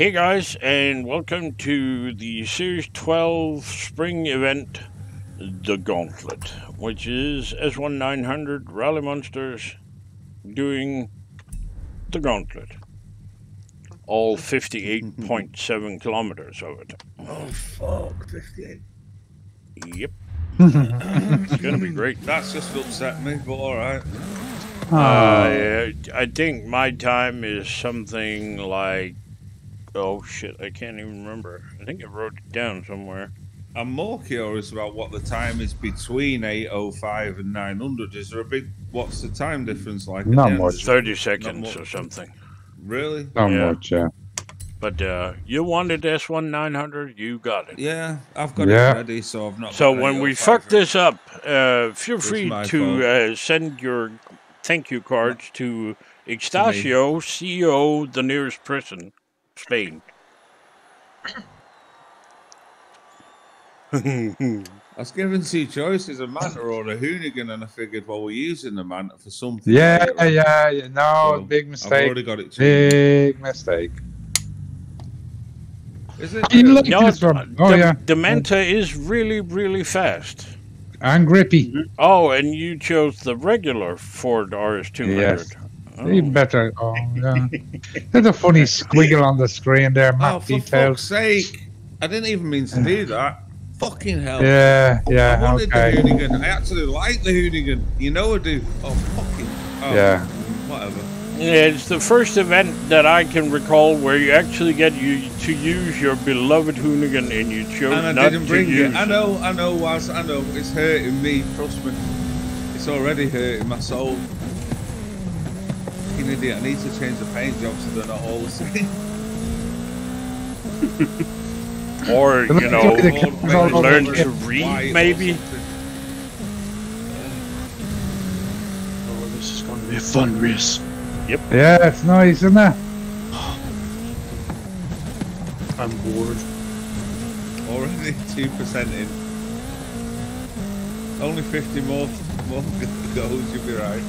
Hey guys, and welcome to the Series 12 spring event, The Gauntlet, which is S1 900 Rally Monsters doing The Gauntlet. All 58.7 kilometers of it. Oh fuck, 58. Yep. it's gonna be great. That's just upset me, but alright. Uh, I think my time is something like. Oh shit, I can't even remember. I think I wrote it down somewhere. I'm more curious about what the time is between 805 and 900. Is there a big. What's the time difference like? Not again? much. 30 seconds much. or something. Really? Not Yeah. much, yeah. But uh, you wanted S1 900, you got it. Yeah, I've got Yeah. it ready, so I've not. So when we fuck this up, uh, feel It's free to uh, send your thank you cards to Ixtacio, CEO, the nearest person, Spain. I was given two choices, a manta or a hoonigan, and I figured, well, we're using the manta for something. Yeah, yeah, yeah. No, So, big I've already got it. chosen. Big mistake. Is it? You look No, this one. Uh, oh, the, yeah. the Manta is really, really fast. And grippy. Oh, and you chose the regular Ford RS200. Yes. Oh. Even better. Oh, yeah. There's a funny squiggle on the screen there, Oh, for details. fuck's sake! I didn't even mean to do that. Fucking hell. Yeah, yeah. I yeah, wanted okay. the hoonigan. I actually like the hoonigan. You know I do. Oh, fucking. Oh, Yeah. Whatever. Yeah, it's the first event that I can recall where you actually get you to use your beloved Hoonigan and you chose And I not didn't to use it. I know, I know, Was. I know. It's hurting me. Trust me. It's already hurting my soul. Fucking idiot. I need to change the paint job so they're not all the same. Or, you know, the cameras all over learn to read, maybe. Oh, this is going to be a fun race. Yep. Yeah, it's nice, isn't it? I'm bored. Already two percent in. Only fifty more more goes. You'll be right.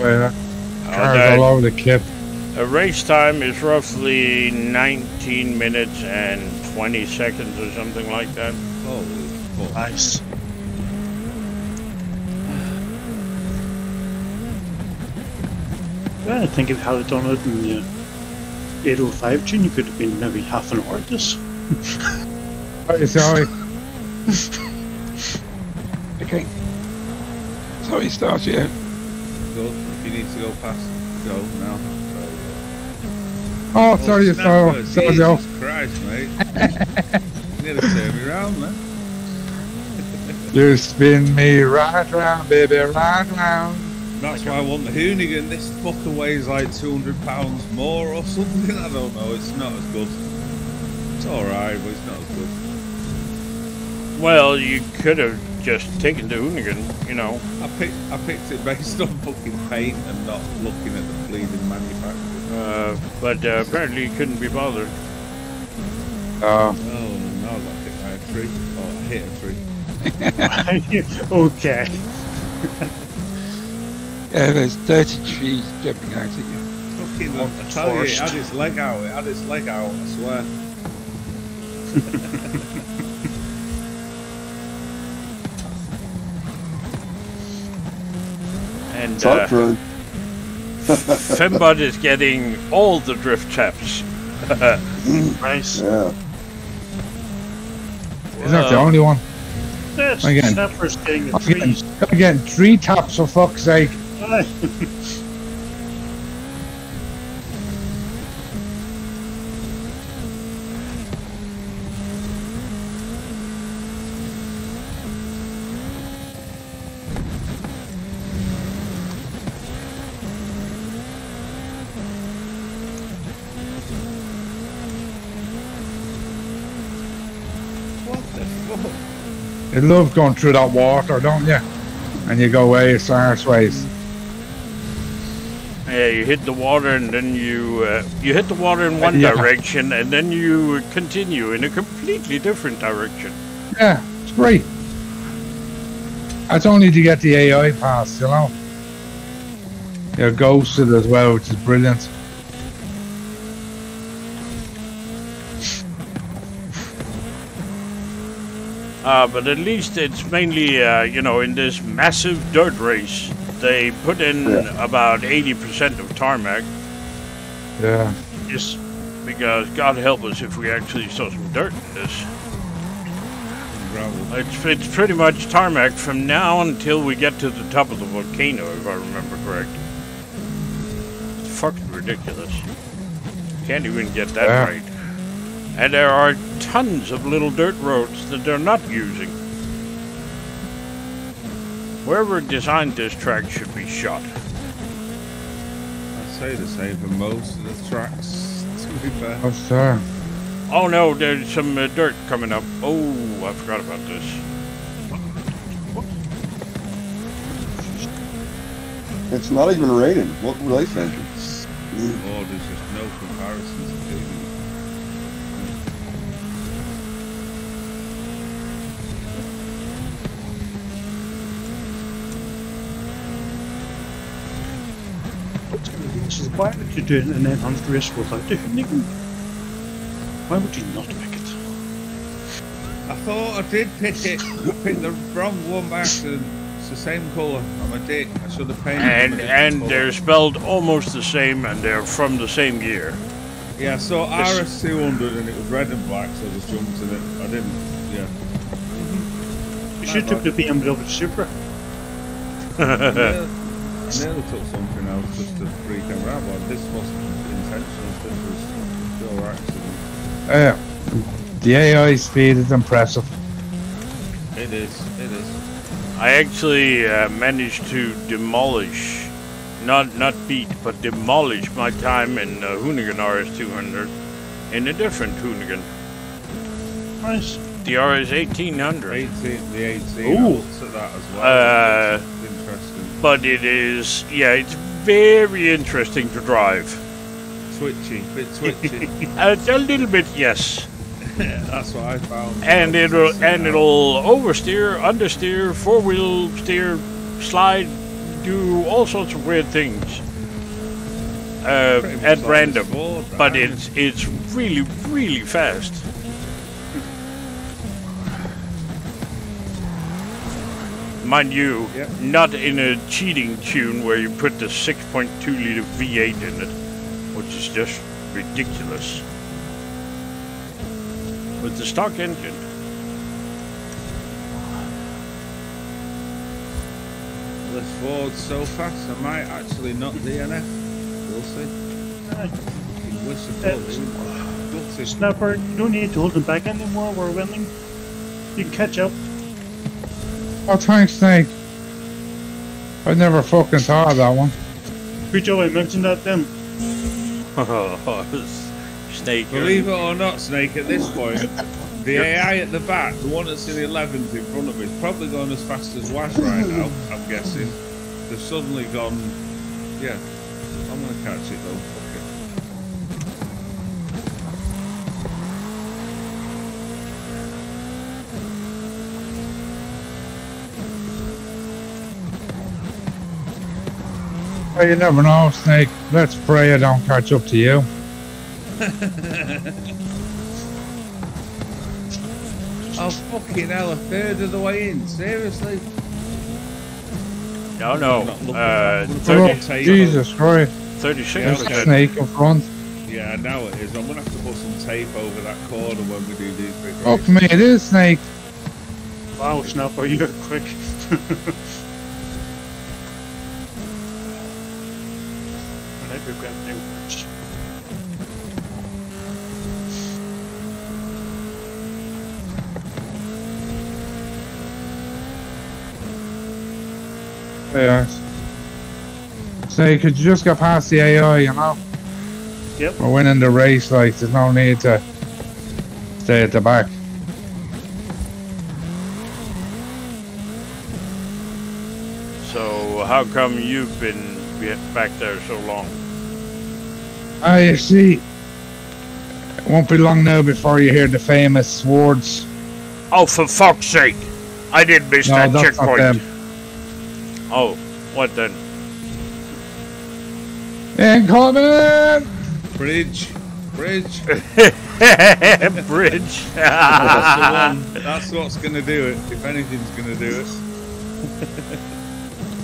Well, Uh, cars that- all over the kit. a race time is roughly 19 minutes and 20 seconds or something like that. Oh, fuck. Nice. Yeah, I think if you had done it in the uh, 805 tune, you could have been maybe half an hour at this. Oh, sorry. Okay. So he starts, yeah. Go. If you need to go past, go now. Oh, sorry, Oh, sorry, snapper, sorry, Joe. Jesus Christ, mate. you nearly turned me round, man. You spin me right round, baby, right round. That's why I want the Hoonigan. This fucker weighs like 200 pounds more or something. I don't know. It's not as good. It's alright, but it's not as good. Well, you could have just taken the Hoonigan, you know. I picked I picked it based on fucking paint and not looking at the bleeding manufacturer. Uh, but uh, apparently you couldn't be bothered. Oh, Oh, no, I got hit by a tree. Oh, I hit a tree. okay. Yeah, there's 30 trees jumping out at you. Fucking, I tell you, it forced. had its leg out. It had its leg out, I swear. And Top uh, run. Fembot is getting all the drift taps. Nice. Yeah. he's not the only one. That's Again. Snapper's getting the I'm getting. I'm getting three taps for fuck's sake. You love going through that water, don't you? And you go away arse ways. Yeah, you hit the water and then you uh, you hit the water in one Yeah. direction and then you continue in a completely different direction. Yeah, it's great. That's only to get the AI pass, you know. You're ghosted as well, which is brilliant. Uh, but at least it's mainly, uh, you know, in this massive dirt race, they put in Yeah. about 80% of tarmac Yeah. Just because God help us if we actually saw some dirt in this. Gravel. It's, it's pretty much tarmac from now until we get to the top of the volcano, if I remember correct. It's fucking ridiculous. Can't even get that Yeah. right. And there are tons of little dirt roads that they're not using. Whoever designed this track should be shot. I'd say the same for most of the tracks, to be fair. Oh, sir. Oh no, there's some uh, dirt coming up. Oh, I forgot about this. It's not even raining. What will they think? Oh, there's just no comparison to is So why would you do an enhanced race without the Hoonigan? Why would you not make it? I thought I did pick it, pick the wrong one back and It's the same colour. I'm a dick. I should have painted And them a different and colour. they're spelled almost the same, and they're from the same year. Yeah, so I saw RS200 and it was red and black, so I just jumped in it. I didn't, yeah. You should have took the BMW Supra. I nearly, I nearly took something else just to freak them out, but this wasn't intentional. This was pure accident. Yeah. The AI speed is impressive. It is, it is. I actually uh, managed to demolish, not not beat, but demolish my time in uh, Hoonigan RS200 in a different Hoonigan, Nice. the RS 1800. 18, the 18, I Ooh. looked at that as well. Uh, It's interesting. But it is, yeah, it's very interesting to drive. Twitchy, bit twitchy. Uh, a little bit, yes. That's what I found. And it'll and it'll oversteer, understeer, four wheel steer, slide, do all sorts of weird things uh, at random. But it's it's really really fast. Mind you, Yep. not in a cheating tune where you put the 6.2 liter V8 in it, which is just ridiculous. With the stock engine. This Ford's so fast, I might actually not DNF. We'll see. Aye. Fucking wish I That's- could. Gutted. Snapper, you don't need to hold them back anymore. We're winning. You can catch up. Oh, thanks, Snake. I never fucking thought of that one. Good job I mentioned that then. Snake. Believe it or not, Snake, at this point, the AI at the back, the one that's in the 11th in front of me, is probably going as fast as Was right now, I'm guessing. They've suddenly gone, yeah, I'm going to catch it though, fuck it. Oh, you never know, Snake. Let's pray I don't catch up to you. Oh, fucking hell, a third of the way in, seriously? No, no. Uh, 30, Oh. Jesus Christ. 36 Yeah, There's okay. snake in front. Yeah, now it is. I'm going to have to put some tape over that corner when we do these big Fuck races. me, it is Snake. Wow, Snapper, you're quick. Let me grab them first. Yes. Snake, could you just get past the AI, you know? Yep. We're winning the race, like, there's no need to stay at the back. So how come you've been back there so long? Ah, you see, it won't be long now before you hear the famous words. Oh, for fuck's sake! I didn't miss No, that checkpoint. Them. Oh, what then? Incoming! Bridge, bridge. Bridge. That's the one. That's what's going to do it. If anything's going to do it.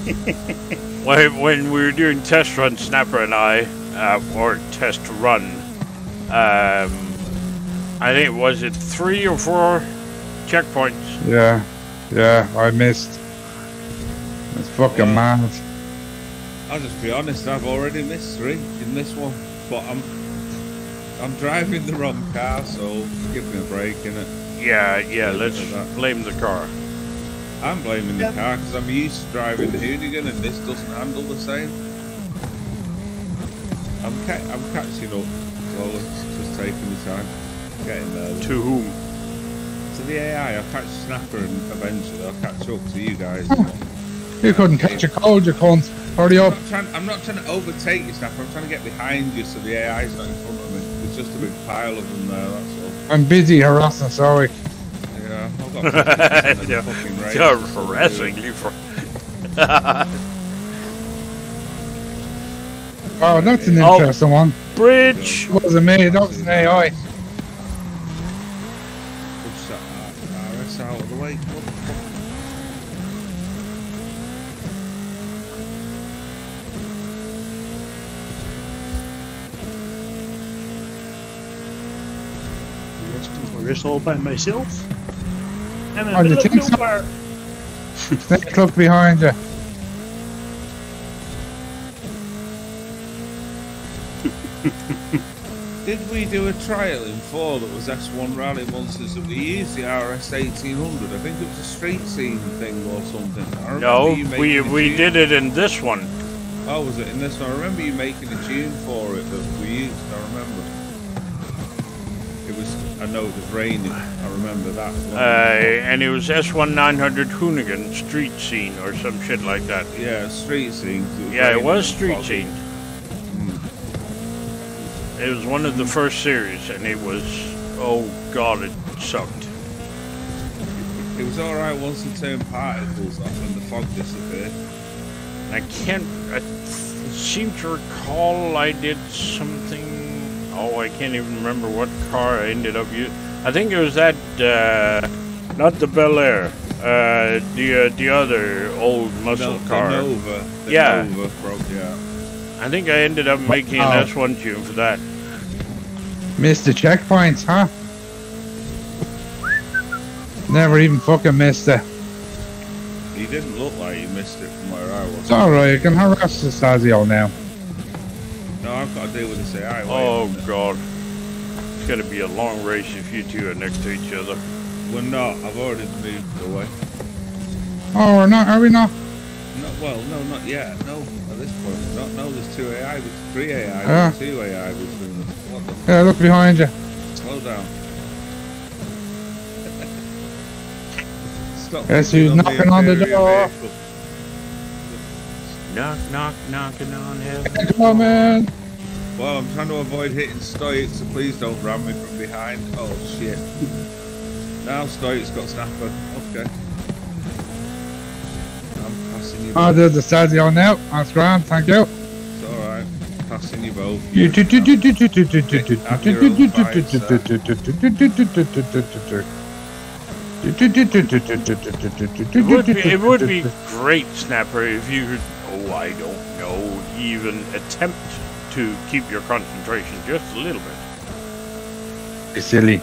when, when we were doing test run, Snapper and I, uh, or test run, um, I think it was it three or four checkpoints. Yeah, yeah, I missed. It's fucking Well, mad. I'll just be honest. I've already missed three in this one, but I'm I'm driving the wrong car, so give me a break, innit? Yeah, yeah. Let's blame the car. I'm blaming the car because I'm used to driving the Hoonigan and this doesn't handle the same. I'm ca- I'm catching up, so it's just taking the time. Getting there. To whom? To the AI, I'll catch Snapper and eventually I'll catch up to you guys. You couldn't catch a cold, you cunt. Hurry I'm up. not, trying, I'm not trying to overtake you, Snapper. I'm trying to get behind you so the AI's not in front of me. There's just a big pile of them there, that's all. I'm busy harassing Sorry. Yeah, I've got 50% of the They're- fucking race. They're harassing you for. Oh, that's an Oh. interesting one. Bridge. It wasn't me, that was an AI. Push that RS out of the way. What the fuck? I race all by myself. And Oh, in you the think middle so? of nowhere. Snake look behind you. Did we do a trial in four that was S1 Rally Monsters and we used the RS 1800? I think it was a street scene thing or something. No, we we did it in this one. Oh, was it in this one? I remember you making a tune for it that we used. I remember. It. I know it was raining. I remember that. Uh, and it was S1900 Hoonigan street scene or some shit like that. yeah, street scene. 'cause Yeah, it was street foggy. scene. It was one of the first series, and it was oh god, it sucked. It was alright once you turned particles off and the fog disappeared. I can't. I seem to recall I did something. Oh, I can't even remember what car I ended up using. I think it was that, uh, not the Bel Air, uh, the uh, the other old muscle No, car. The Nova. The Yeah. Nova broke, yeah. I think I ended up making Wow. an S1 tune for that. Missed the checkpoints, huh? Never even fucking missed it. He didn't look like he missed it from where I was. It's alright, you can harass the Stazio now. No, I've got to deal with this Wait Oh god. It's gonna be a long race if you two are next to each other. Well, no. I've already moved away. Oh, we're not, are we not? No, well, no, not yet. No, at this point, we're not. No, there's two AI, there's three AI, Ah. there's two AI between us. What the Yeah, look behind you. Slow down. Stop Yes, picking he's on knocking on the door. vehicle. Knock, knock, knocking on heaven. Come in. Well, I'm trying to avoid hitting Stoic, so please don't ram me from behind. Oh, shit. Now Stoic's got Snapper. Okay. I'm passing you Oh, both. there's the Stazio now. That's grand, thank you. It's alright. Passing you both. You do do do do do do do do do Have do your do own do do fights, do sir. do do do do do do do do do do. It would be, it would be great, Snapper, if you could, oh, I don't know, even attempt to keep your concentration just a little bit. Be silly.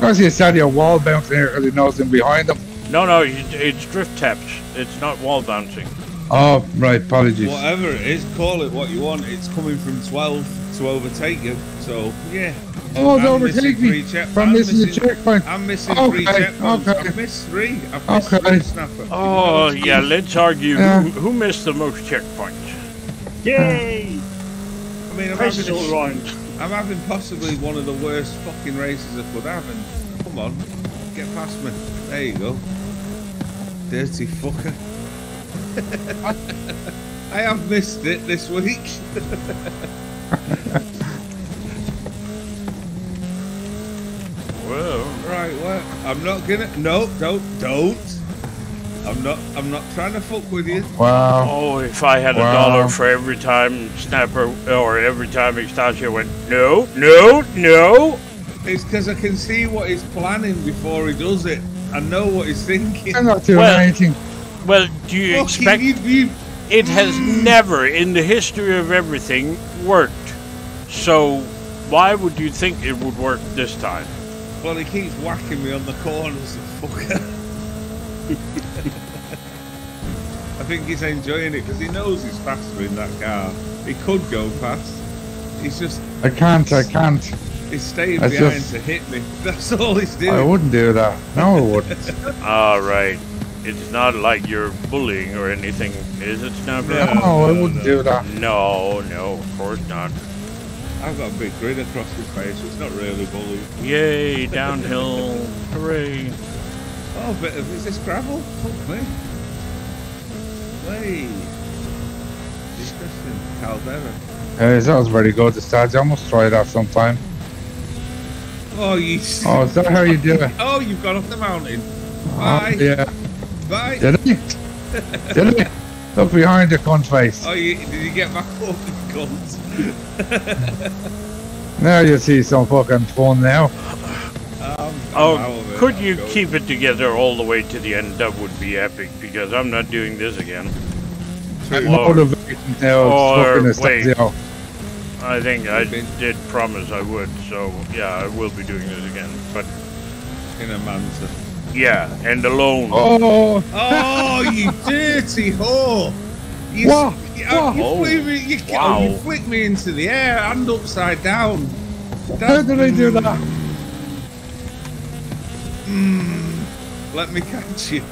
I see a Stadio wall bouncing here because he knows him behind him. No, no, it's drift taps. It's not wall bouncing. Oh, right, apologies. Whatever it is, call it what you want. It's coming from 12 to overtake you. So, yeah. Oh, I'm missing overtake me three check- from I'm missing the checkpoint. I'm missing Okay, three checkpoints. okay. I've missed three. I've missed Okay. three snapper. Oh, yeah, let's argue Yeah. who, who missed the most checkpoints. Yay! I mean, I'm Races having, all around. I'm having possibly one of the worst fucking races I could have. And come on, get past me. There you go. Dirty fucker. I have missed it this week. Well, Right, well, I'm not gonna. No, don't, don't. I'm not. I'm not trying to fuck with you. Wow. Oh, if I had a Wow. dollar for every time Snapper or every time Extasio went, no, no, no. It's because I can see what he's planning before he does it. I know what he's thinking. I'm not doing Well- anything. Well, do you Fucking expect you- you- it has never in the history of everything worked? So why would you think it would work this time? Well, he keeps whacking me on the corners, the fucker. I think he's enjoying it because he knows he's faster in that car. He could go fast. He's just I can't. I can't. he's staying I behind just- to hit me. That's all he's doing. I wouldn't do that. No, I wouldn't. All right. It's not like you're bullying or anything, is it, Snapper? No. No, I wouldn't do that. No, no, of course not. I've got a big grin across my face. It's not really bullying. Yay, downhill. Hooray. Oh, but is this gravel? Fuck me. Way. Interesting. Caldera. Uh, that was very good. The stars. I almost try that sometime. Oh, you. Oh, is that how you do it? Oh, you've gone up the mountain. Oh, Bye. yeah. Bye. Did he? Did he? Look behind the cunt face. Oh, you, did you get back up, you cunt? Now you see some fucking fun now. Um, Oh, could I'm you going. keep it together all the way to the end? That would be epic because I'm not doing this again. True. Or- Motivating now. or fucking wait. I think I did promise I would, so yeah, I will be doing this again. But in a Manta. Yeah, and alone. Oh, Oh, you dirty whore! You, Whoa, oh, you, whoa. you flew me, you, Wow. oh, you flicked me into the air and upside down. how did I do that? Hmm, let me catch you.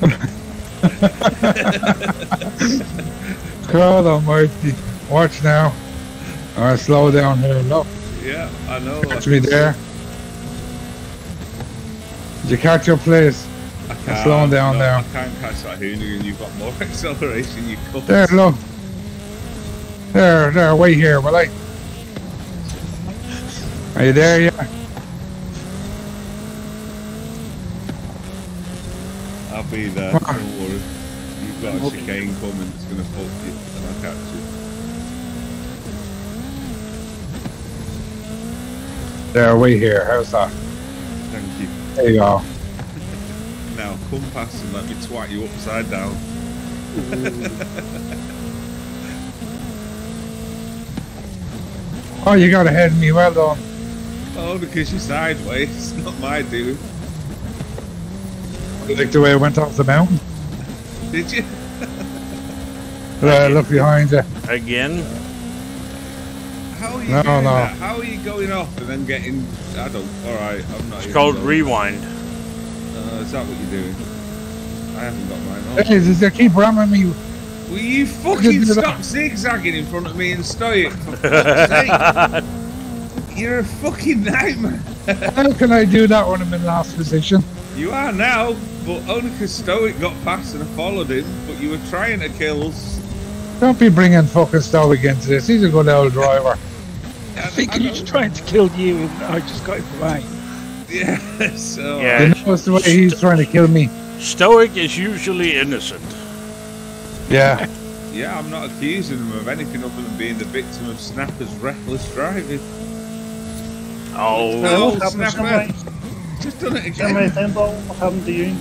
God almighty. Watch now. Alright, slow down here. Look, Yeah, I know. catch me there. Did you catch your place? I can't, slowing down no, now. I can't catch that Hoonigan. You've got more acceleration. You cunt. There, look. There, there, wait here, will I? Are you there yet? I'll be there. Don't worry. You've got a chicane coming. It's gonna fuck you, and I'll catch you. There, wait here. How's that? Thank you. There you go. Now come past and let me twat you upside down. Oh, you got ahead of me. Well done. Oh, because you're sideways. It's not my doing. You like the way I went off the mountain? Did you? Uh, look behind you. Again? How are you No, doing no. that? How are you going off and then getting? I don't. All right, I'm not. It's called going. rewind. Uh, is that what you're doing? I haven't got mine on. Hey, does they keep ramming me? Will you fucking stop zigzagging in front of me and stoic? For fuck's sake. You're a fucking nightmare. How can I do that when I'm in last position? You are now, but only because Stoic got past and I followed him. But you were trying to kill us. Don't be bringing fucking Stoic into this. He's a good old driver. I, I think I he was know- trying to kill you and I just got him away. Yeah. So. Yeah. You know the way he's trying to kill me. Stoic is usually innocent. Yeah. Yeah, I'm not accusing him of anything other than being the victim of Snapper's reckless driving. Oh, No, what happened, Snapper. Samurai? Just done it Samurai again. Temple, what happened to you?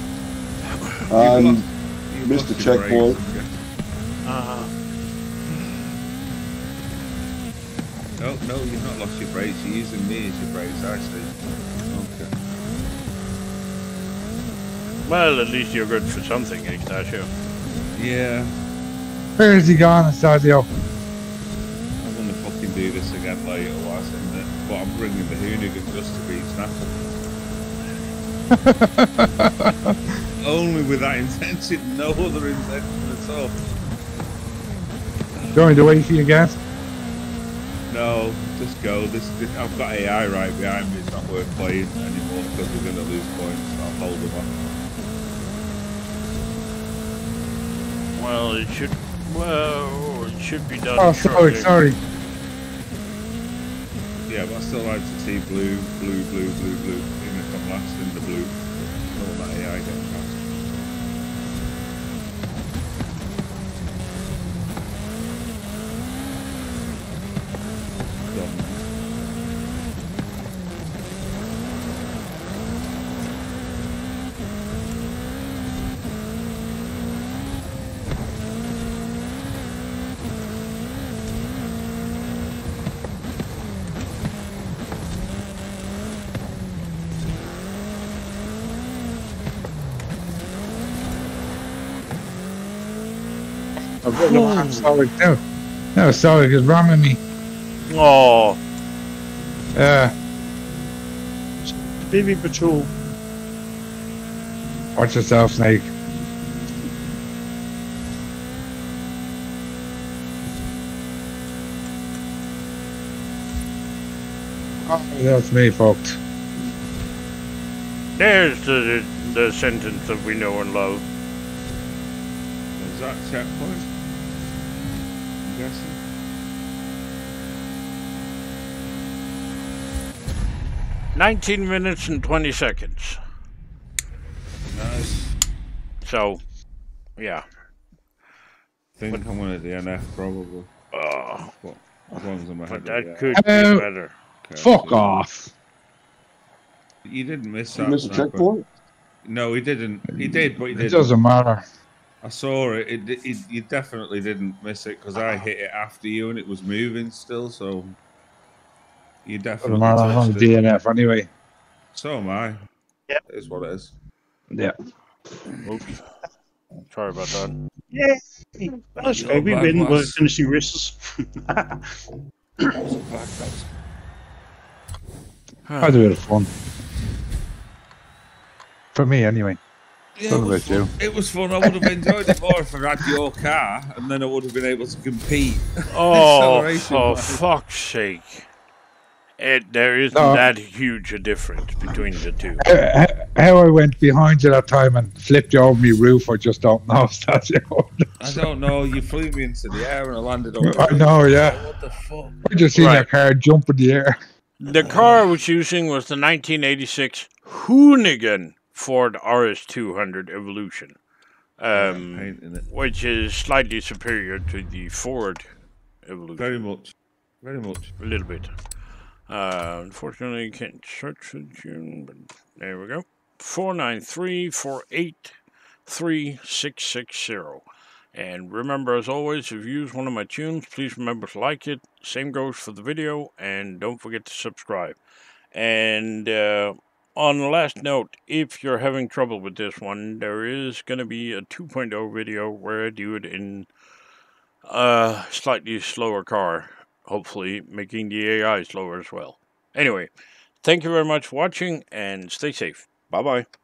Um, You've missed the your checkpoint. brakes, I uh, No, no, you've not lost your brakes. You're using me as your brakes, I see. Okay. well, at least you're good for something, eh, Ignacio. Yeah, Where is he gone, Estadio? I'm gonna fucking do this again later, was isn't it? But I'm bringing the Hoonigan just to beat Snapper. Only with that intention, no other intention at all. Going to wait for you guys? No, just go. This, this I've got AI right behind me. It's not worth playing anymore because we're gonna lose points. I'll hold them up. Well, it should. Well, it should be done. Oh, sorry, shortly. sorry. Yeah, but I still like to see blue, blue, blue, blue, blue. Even if I'm last in the blue. All that AI getting past. I'm I'm sorry. No, no, sorry, because ramming me. Oh, Uh, Baby Patrol. watch yourself, Snake. Oh, that's me, folks. there's the the sentence that we know and love. Is that checkpoint? I'm guessing. Nineteen minutes and twenty seconds. Nice. So, yeah. think I'm gonna DNF probably. Uh, But as long as I'm ahead but that the could be Hello. better. Okay, Fuck so- off. You didn't miss You that. missed a checkpoint? No, he didn't. He did, but he It didn't. doesn't matter. I saw it. It, it, it. You definitely didn't miss it because I hit it after you and it was moving still. So you definitely matter. I'm on touched. DNF anyway. So am I. Yep. It is what it is. Yeah. Oops. Sorry about that. Yeah. That's Not okay. We bad, win. We're lass. finishing races. I do it of fun. For me, anyway. Yeah, it, was fun. it was fun. I would have enjoyed it more if I had your car, and then I would have been able to compete. Oh, Acceleration for fuck's sake. It, there isn't No. that huge a difference between the two. How, how I went behind you that time and flipped you over my roof, I just don't know. That's it. I don't know. You flew me into the air and I landed on. I know, yeah. Oh, what the fuck? I just seen Right. that car jump in the air. The car I was using was the 1986 Hoonigan Ford RS200 Evolution, um, it. which is slightly superior to the Ford Evolution. Very much. Very much. A little bit. Uh, unfortunately, can't search the June, but there we go. 493-483-3660. And remember, as always, if you use one of my tunes, please remember to like it. Same goes for the video, and don't forget to subscribe. And uh, on the last note, if you're having trouble with this one, there is going to be a 2.0 video where I do it in a slightly slower car hopefully making the AI slower as well. Anyway, thank you very much for watching and stay safe. Bye bye.